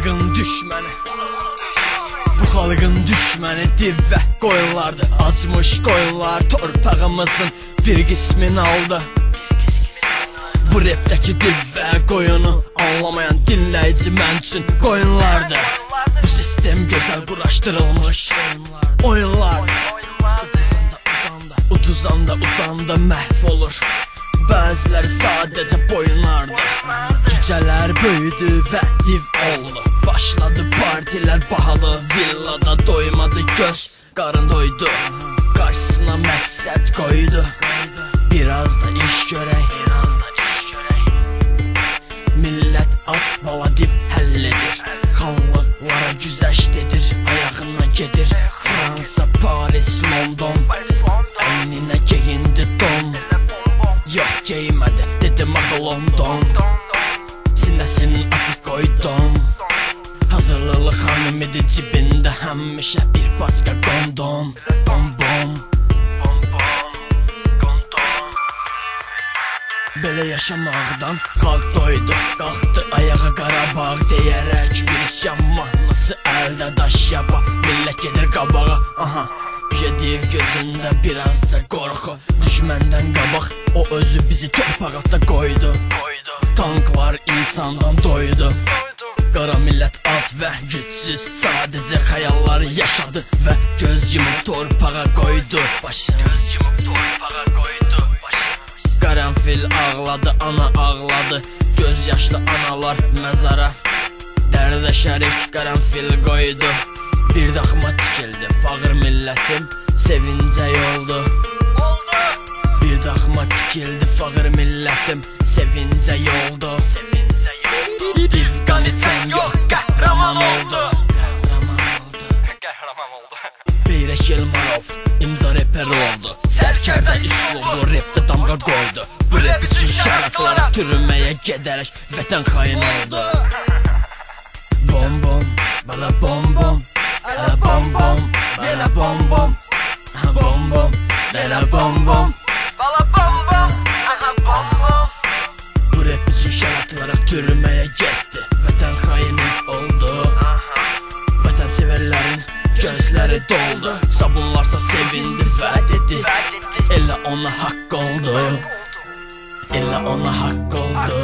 xalqın düşməni. Bu xalqın düşməni div və qoyunlardır. Acmış qoyunlar torpağımızın bir qismini aldı. Bu repdəki div və qoyunu anlamayan dinləyici mən üçün qoyunlardır. Bu sistem gözəl quraşdırılmış oyunlardır Uduzanda udanda məhv olur. Bəziləri sadəcə boyunlardır Büyüdü ve div oldu Başladı partiler pahalı Villada doymadı göz. Karın doydu Karşısına maksat koydu. Biraz da iş görey. Biraz da iş görey. Millet at bala div həlledir Xanlıqlara güzəş dedir Ayağına gedir. Sinəsini açıq qoydum Hazırlıqlı xanım idi cibində həmişə bir paçka kondom. Bom bom. Bom bom. Kondom. Belə yaşamaqdan xalq doydu. Qalxdı ayağa Qarabağ deyərək Bir üsyan mahnısı əldə daş yapa? Millət gedir qabağa aha. Gediv gözündə birazca qorxu Düşməndən qabaq o özü bizi torpaqda qoydu Tanklar insandan doydu. Qara millət at və gücsüz Sadəcə xəyalları yaşadı Və göz yumub torpağa qoydu. Başını Göz yumub torpağa qoydu. Başını Qaranfil ağladı, ana ağladı. Göz yaşlı analar məzara. Dərdə şərik qaranfil qoydu. Bir daxma tikildi fağır millətim Sevincə yoldu. Bir daxma tikildi fağır millətim Sevince yoldu. İfkan için yok kahraman oldu. Kahraman oldu. Beyreş Yılmanov imza rapper oldu. Serkerde üslubu rapte damga koydu. Bu rap için şarkılara türümeye giderek vətən hain oldu. Bom bom, bala bom bom Ala bom bom, bala bom bom. Bom bom, bala bom bom. Şəratlara türməyə getdi Vətən xaini oldu. Vətən sevərlərin gözləri doldu. Sabunlarsa sevindi və dedi Elə ona haqq oldu. Elə ona haqq oldu